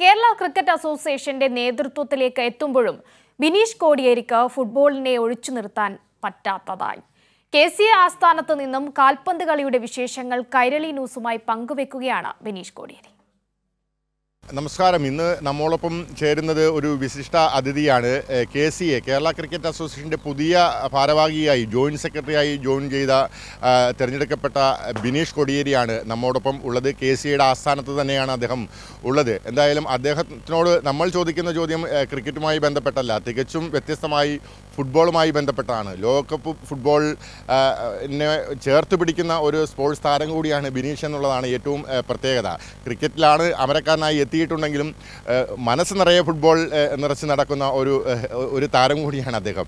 Kerala cricket അസോസിയേഷന്റെ നേതൃത്വത്തിലേക്ക് എത്തുമ്പോഴും ബിനീഷ് കോടിയേരിക്ക് ഫുട്ബോളിനെ ഒഴിച്ചു നിർത്താൻ പറ്റാത്തതായി. കെ സി ആസ്ഥാനത്ത് നിന്നും കാൽപന്ത് കളിയുടെ വിശേഷങ്ങൾ കൈരളി ന്യൂസുമായി പങ്കുവെക്കുകയാണ് ബിനീഷ് കോടിയേരി. നമസ്കാരം. ഇന്ന് നമ്മോടൊപ്പം ചേരുന്നത് ഒരു വിശിഷ്ട അതിഥിയാണ് K C A Kerala cricket അസോസിയേഷന്റെ പുതിയ ഭാരവാഹിയായി ജോയിന്റ് സെക്രട്ടറിയായി ജോയിൻ ചെയ്ത തിരഞ്ഞെടുക്കപ്പെട്ട ബിനീഷ് കൊടിയേരിയാണ് നമ്മോടൊപ്പം ഉള്ളത്. കെ സി എയുടെ ആസ്ഥാനത്ത് തന്നെയാണ് അദ്ദേഹം ഉള്ളത്. എന്തായാലും അദ്ദേഹത്തിനോട് നമ്മൾ ചോദിക്കുന്ന ചോദ്യം ക്രിക്കറ്റുമായി ബന്ധപ്പെട്ടല്ല. തികച്ചും വ്യത്യസ്തമായി ഫുട്ബോളുമായി ബന്ധപ്പെട്ടാണ്. ലോകകപ്പ് ഫുട്ബോൾ ചേർത്ത് പിടിക്കുന്ന ഒരു സ്പോർട്സ് താരം കൂടിയാണ് ബിനീഷ് എന്നുള്ളതാണ് ഏറ്റവും പ്രത്യേകത. ക്രിക്കറ്റിലാണ് അമരക്കാരനായി എത്തിയിട്ടുണ്ടെങ്കിലും മനസ്സ് നിറയെ ഫുട്ബോൾ നിറച്ച് നടക്കുന്ന ഒരു ഒരു താരം കൂടിയാണ് അദ്ദേഹം.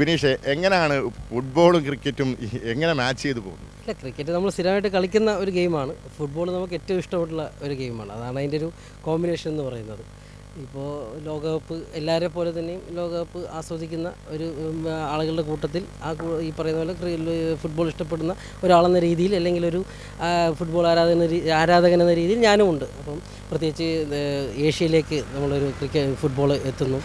ബിനീഷ് എങ്ങനെയാണ് ഫുട്ബോളും ക്രിക്കറ്റും എങ്ങനെ മാച്ച് ചെയ്തു പോകുന്നത്? ഇല്ല ക്രിക്കറ്റ് നമ്മൾ സ്ഥിരമായിട്ട് കളിക്കുന്ന ഒരു ഗെയിമാണ്. ഫുട്ബോൾ നമുക്ക് ഏറ്റവും ഇഷ്ടപ്പെട്ടുള്ള ഒരു ഗെയിമാണ്. അതാണ് അതിന്റെ ഒരു കോമ്പിനേഷൻ എന്ന് പറയുന്നത്. ഇപ്പോൾ ലോകകപ്പ് എല്ലാവരെ പോലെ തന്നെയും ലോകകപ്പ് ആസ്വദിക്കുന്ന ഒരു ആളുകളുടെ കൂട്ടത്തിൽ ആ ഈ പറയുന്ന പോലെ ഫുട്ബോൾ ഇഷ്ടപ്പെടുന്ന ഒരാളെന്ന രീതിയിൽ അല്ലെങ്കിൽ ഒരു ഫുട്ബോൾ ആരാധന ആരാധകൻ എന്ന രീതിയിൽ ഞാനും ഉണ്ട്. അപ്പം പ്രത്യേകിച്ച് ഏഷ്യയിലേക്ക് നമ്മളൊരു ക്രിക്കറ്റ് ഫുട്ബോൾ എത്തുന്നു.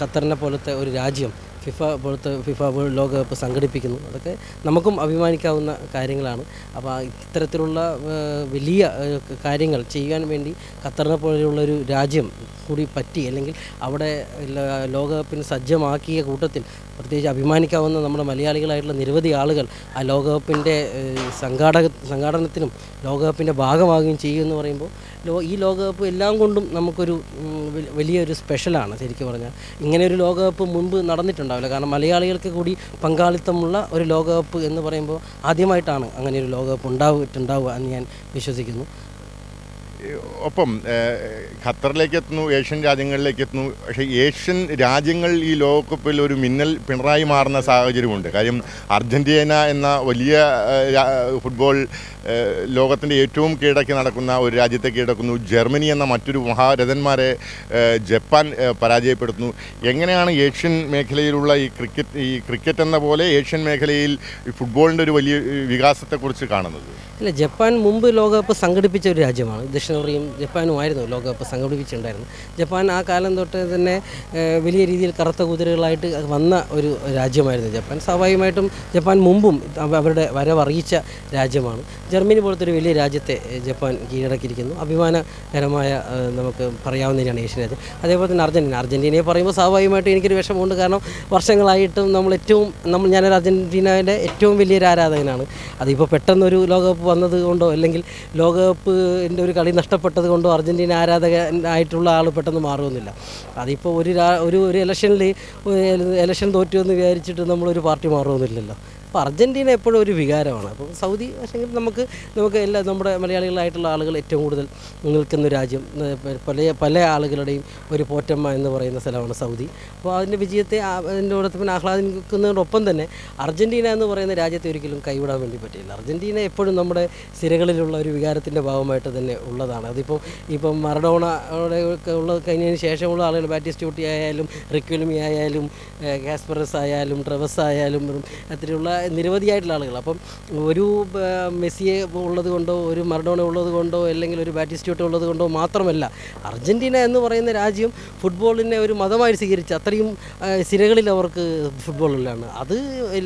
ഖത്തറിനെ പോലത്തെ ഒരു രാജ്യം ഫിഫ പോലത്തെ ഫിഫ ലോകകപ്പ് സംഘടിപ്പിക്കുന്നു. അതൊക്കെ നമുക്കും അഭിമാനിക്കാവുന്ന കാര്യങ്ങളാണ്. അപ്പോൾ ഇത്തരത്തിലുള്ള വലിയ കാര്യങ്ങൾ ചെയ്യാൻ വേണ്ടി ഖത്തറിനെ പോലെയുള്ളൊരു രാജ്യം കൂടി പറ്റി അല്ലെങ്കിൽ അവിടെ ലോകകപ്പിന് സജ്ജമാക്കിയ കൂട്ടത്തിൽ പ്രത്യേകിച്ച് അഭിമാനിക്കാവുന്ന നമ്മുടെ മലയാളികളായിട്ടുള്ള നിരവധി ആളുകൾ ആ ലോകകപ്പിന്റെ സംഘാടക സംഘാടനത്തിനും ലോകകപ്പിന്റെ ഭാഗമാകുകയും ചെയ്യുമെന്ന് പറയുമ്പോൾ ലോ ഈ ലോകകപ്പ് എല്ലാം കൊണ്ടും നമുക്കൊരു വലിയൊരു സ്പെഷ്യലാണ് ശരിക്കും പറഞ്ഞാൽ. ഇങ്ങനെ ഒരു ലോകകപ്പ് മുൻപ് നടന്നിട്ടുണ്ടാവില്ല കാരണം മലയാളികൾക്ക് കൂടി പങ്കാളിത്തമുള്ള ഒരു ലോകകപ്പ് എന്ന് പറയുമ്പോൾ ആദ്യമായിട്ടാണ് അങ്ങനെ ഒരു ലോകകപ്പ് ഉണ്ടാവുക എന്ന് ഞാൻ വിശ്വസിക്കുന്നു. ഒപ്പം ഖത്തറിലേക്ക് എത്തുന്നു ഏഷ്യൻ രാജ്യങ്ങളിലേക്ക് എത്തുന്നു. പക്ഷേ ഏഷ്യൻ രാജ്യങ്ങൾ ഈ ലോകകപ്പിൽ ഒരു മിന്നൽ പിണറായി മാറുന്ന സാഹചര്യമുണ്ട്. കാര്യം അർജന്റീന എന്ന വലിയ ഫുട്ബോൾ ലോകത്തിന്റെ ഏറ്റവും കീഴടക്കി നടക്കുന്ന ഒരു രാജ്യത്തെ കീഴടക്കുന്നു. ജർമ്മനി എന്ന മറ്റൊരു മഹാരഥന്മാരെ ജപ്പാൻ പരാജയപ്പെടുത്തുന്നു. എങ്ങനെയാണ് ഏഷ്യൻ മേഖലയിലുള്ള ഈ ക്രിക്കറ്റ് ഈ ക്രിക്കറ്റ് എന്ന പോലെ ഏഷ്യൻ മേഖലയിൽ ഫുട്ബോളിന്റെ ഒരു വലിയ വികാസത്തെക്കുറിച്ച് കാണുന്നത്? ഇല്ല ജപ്പാൻ മുമ്പ് ലോകകപ്പ് സംഘടിപ്പിച്ച ഒരു രാജ്യമാണ്. ദക്ഷിണ കൊറിയയും ജപ്പാനുമായിരുന്നു ലോകകപ്പ് സംഘടിപ്പിച്ചിട്ടുണ്ടായിരുന്നു ജപ്പാൻ ആ കാലം തൊട്ട് തന്നെ വലിയ രീതിയിൽ കറുത്ത കുതിരകളായിട്ട് വന്ന ഒരു രാജ്യമായിരുന്നു ജപ്പാൻ. സ്വാഭാവികമായിട്ടും ജപ്പാൻ മുമ്പും അവ- അവരുടെ വരവറിയിച്ച രാജ്യമാണ്. ജർമ്മനി പോലത്തെ ഒരു വലിയ രാജ്യത്തെ ജപ്പാൻ കീഴടക്കിയിരിക്കുന്നു. അഭിമാനകരമായ നമുക്ക് പറയാവുന്നതാണ് ഏഷ്യൻ രാജ്യം അതേപോലെ തന്നെ അർജന്റീന അർജന്റീനയെ പറയുമ്പോൾ സ്വാഭാവികമായിട്ടും എനിക്കൊരു വിഷമമുണ്ട്. കാരണം വർഷങ്ങളായിട്ടും നമ്മൾ ഏറ്റവും നമ്മൾ ഞാനൊരു അർജന്റീനയുടെ ഏറ്റവും വലിയൊരു ആരാധകനാണ്. അതിപ്പോൾ പെട്ടെന്നൊരു ലോകകപ്പ് വന്നത് കൊണ്ടോ അല്ലെങ്കിൽ ലോകകപ്പിന്റെ ഒരു കളി നഷ്ടപ്പെട്ടത് കൊണ്ടും അർജന്റീന ആരാധകനായിട്ടുള്ള ആൾ പെട്ടെന്ന് മാറുമെന്നില്ല അതിപ്പോൾ ഒരു ഒരു ഒരു ഇലക്ഷനിൽ ഇലക്ഷൻ തോറ്റു എന്ന് വിചാരിച്ചിട്ട് നമ്മളൊരു പാർട്ടി മാറുമെന്നില്ലല്ലോ അപ്പോൾ അർജന്റീന എപ്പോഴും ഒരു വികാരമാണ്. അപ്പോൾ സൗദി പക്ഷേ നമുക്ക് നമുക്ക് എല്ലാ നമ്മുടെ മലയാളികളായിട്ടുള്ള ആളുകൾ ഏറ്റവും കൂടുതൽ നിൽക്കുന്ന രാജ്യം പല പല ആളുകളുടെയും ഒരു പോറ്റമ്മ എന്ന് പറയുന്ന സ്ഥലമാണ് സൗദി. അപ്പോൾ അതിന്റെ വിജയത്തെ അതിന്റെ പിന്നെ ആഹ്ലാദിക്കുന്നതിനൊപ്പം തന്നെ അർജന്റീന എന്ന് പറയുന്ന രാജ്യത്തെ ഒരിക്കലും കൈവിടാൻ വേണ്ടി പറ്റില്ല. അർജന്റീന എപ്പോഴും നമ്മുടെ സിരകളിലുള്ള ഒരു വികാരത്തിന്റെ ഭാഗമായിട്ട് തന്നെ ഉള്ളതാണ്. അതിപ്പോൾ ഇപ്പം ഒക്കെ ഉള്ള കഴിഞ്ഞതിന് ശേഷമുള്ള ആളുകൾ ബാറ്റിസ്റ്റൂട്ടി ആയാലും റിക്വലമി ആയാലും കാസ്പറസ് ആയാലും ട്രവസ് ആയാലും അത്തരമുള്ള നിരവധിയായിട്ടുള്ള ആളുകൾ. അപ്പം ഒരു മെസ്സിയെ ഉള്ളത് കൊണ്ടോ ഒരു മറഡോണ ഉള്ളത് കൊണ്ടോ അല്ലെങ്കിൽ ഒരു ബാറ്റിസ്റ്റ്യൂട്ട് ഉള്ളത് കൊണ്ടോ മാത്രമല്ല അർജന്റീന എന്ന് പറയുന്ന രാജ്യം ഫുട്ബോളിനെ ഒരു മതമായി സ്വീകരിച്ച് അത്രയും സിരകളിൽ അവർക്ക് ഫുട്ബോളിലാണ് അത്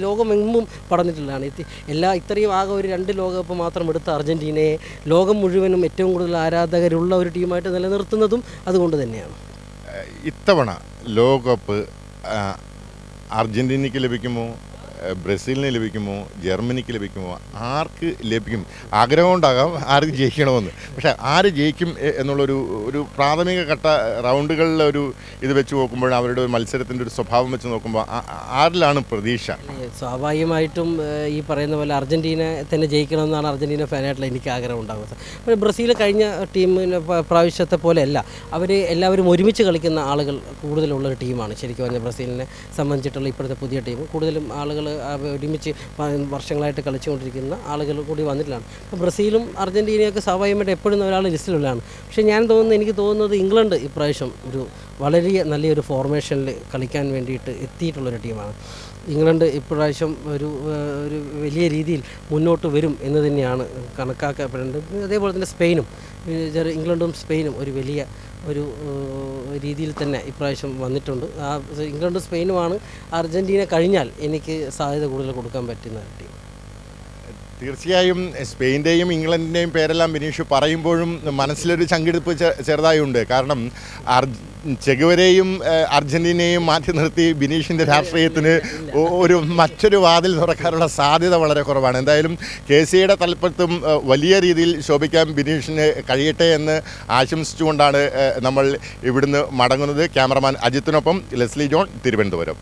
ലോകമെങ്ങും പടർന്നിട്ടുള്ളതാണ്. എല്ലാ ഇത്രയും ആകെ ഒരു രണ്ട് ലോകകപ്പ് മാത്രം എടുത്ത അർജന്റീനയെ ലോകം മുഴുവനും ഏറ്റവും കൂടുതൽ ആരാധകരുള്ള ഒരു ടീമായിട്ട് നിലനിർത്തുന്നതും അതുകൊണ്ട് തന്നെയാണ്. ഇത്തവണ ലോകകപ്പ് അർജന്റീനയ്ക്ക് ലഭിക്കുമോ? ബ്രസീലിന് ലഭിക്കുമോ? ജർമ്മനിക്ക് ലഭിക്കുമോ? ആർക്ക് ലഭിക്കും? ആഗ്രഹം ഉണ്ടാകാം. ആർക്ക് ജയിക്കണമെന്ന്. പക്ഷേ ആര് ജയിക്കും എന്നുള്ളൊരു ഒരു പ്രാഥമിക ഘട്ട റൗണ്ടുകളിലെ ഒരു ഇത് വെച്ച് നോക്കുമ്പോൾ അവരുടെ ഒരു മത്സരത്തിന്റെ ഒരു സ്വഭാവം വെച്ച് നോക്കുമ്പോൾ ആരിലാണ് പ്രതീക്ഷ? സ്വാഭാവികമായിട്ടും ഈ പറയുന്ന പോലെ അർജന്റീന തന്നെ ജയിക്കണമെന്നാണ് അർജന്റീന ഫാനായിട്ടുള്ള എനിക്ക് ആഗ്രഹം ഉണ്ടാകുന്നത്. അപ്പോൾ ബ്രസീൽ കഴിഞ്ഞ ടീമിന് പ്രാവശ്യത്തെ പോലെ അല്ല അവർ എല്ലാവരും ഒരുമിച്ച് കളിക്കുന്ന ആളുകൾ കൂടുതലുള്ള ഒരു ടീമാണ് ശരിക്കും പറഞ്ഞാൽ ബ്രസീലിനെ സംബന്ധിച്ചിട്ടുള്ള ഇപ്പോഴത്തെ പുതിയ ടീം. കൂടുതലും ആളുകൾ ഒരുമിച്ച് വർഷങ്ങളായിട്ട് കളിച്ചുകൊണ്ടിരിക്കുന്ന ആളുകൾ കൂടി വന്നിട്ടുള്ളതാണ് അപ്പോൾ ബ്രസീലും അർജന്റീനയൊക്കെ സ്വാഭാവികമായിട്ട് എപ്പോഴും ഒരാൾ ലിസ്റ്റിലുള്ളതാണ്. പക്ഷേ ഞാൻ തോന്നുന്നത് എനിക്ക് തോന്നുന്നത് ഇംഗ്ലണ്ട് ഇപ്രാവശ്യം ഒരു വളരെ നല്ലൊരു ഫോർമേഷനിൽ കളിക്കാൻ വേണ്ടിയിട്ട് എത്തിയിട്ടുള്ളൊരു ടീമാണ്. ഇംഗ്ലണ്ട് ഇപ്രാവശ്യം ഒരു ഒരു വലിയ രീതിയിൽ മുന്നോട്ട് വരും എന്ന് തന്നെയാണ് കണക്കാക്കപ്പെടേണ്ടത്. അതേപോലെ തന്നെ സ്പെയിനും ഇംഗ്ലണ്ടും സ്പെയിനും ഒരു വലിയ ഒരു രീതിയിൽ തന്നെ ഇപ്രാവശ്യം വന്നിട്ടുണ്ട്. ആ ഇംഗ്ലണ്ടും സ്പെയിനുമാണ് അർജന്റീന കഴിഞ്ഞാൽ എനിക്ക് സാധ്യത കൂടുതൽ കൊടുക്കാൻ പറ്റുന്ന ടീം. തീർച്ചയായും സ്പെയിന്റെയും ഇംഗ്ലണ്ടിന്റെയും പേരെല്ലാം ബിനീഷ് പറയുമ്പോഴും മനസ്സിലൊരു ചങ്കിടിപ്പ് ചെറുതായി ചെറുതായുണ്ട്. കാരണം അർജ ചെഗുവരെയും അർജന്റീനയും മാറ്റി നിർത്തി ബിനീഷിന്റെ രാഷ്ട്രീയത്തിന് ഒരു മറ്റൊരു വാതിൽ തുറക്കാനുള്ള സാധ്യത വളരെ കുറവാണ്. എന്തായാലും കെ സിയുടെ തലപ്പത്തും വലിയ രീതിയിൽ ശോഭിക്കാൻ ബിനീഷിന് കഴിയട്ടെ എന്ന് ആശംസിച്ചുകൊണ്ടാണ് നമ്മൾ ഇവിടുന്ന് മടങ്ങുന്നത്. ക്യാമറമാൻ അജിത്തിനൊപ്പം ലെസ്ലി ജോൺ തിരുവനന്തപുരം.